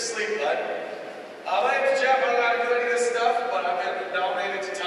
sleep, bud. I like the job, I like doing this stuff, but I've been nominated to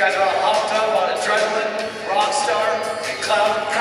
guys are all hopped up on adrenaline, Rockstar, and cloud.